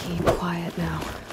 Keep quiet now.